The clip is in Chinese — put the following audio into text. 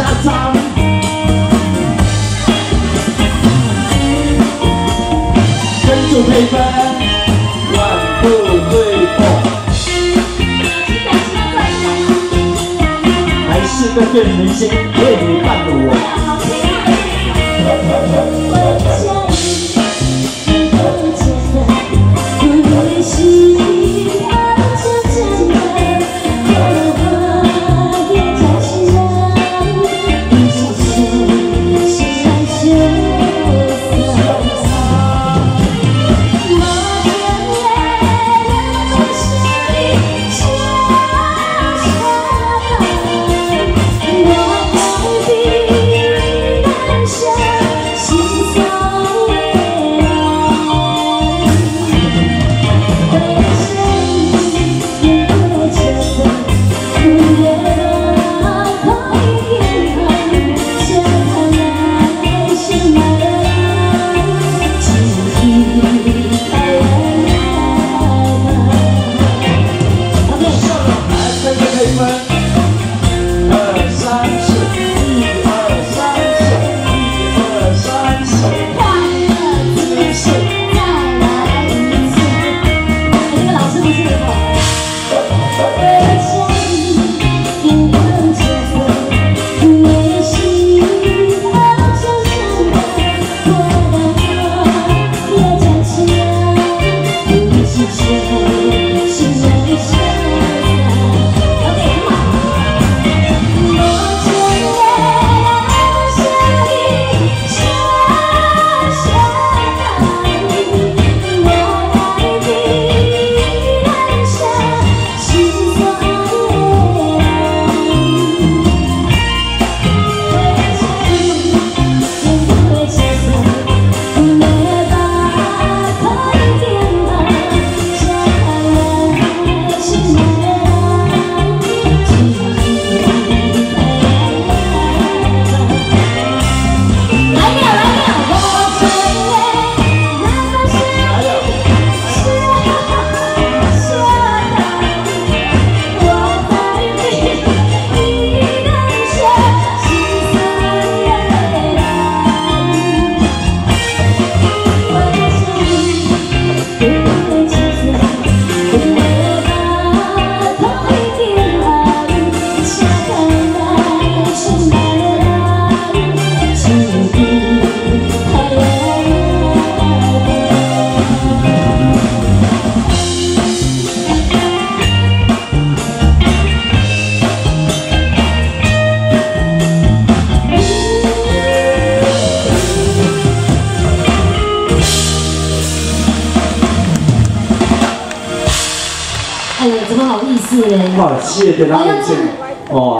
家长。跟住配分，万步对破，还是个电明星为你伴着我。跟哎呀，怎么好意思嘞？哇，谢谢大家见，哦。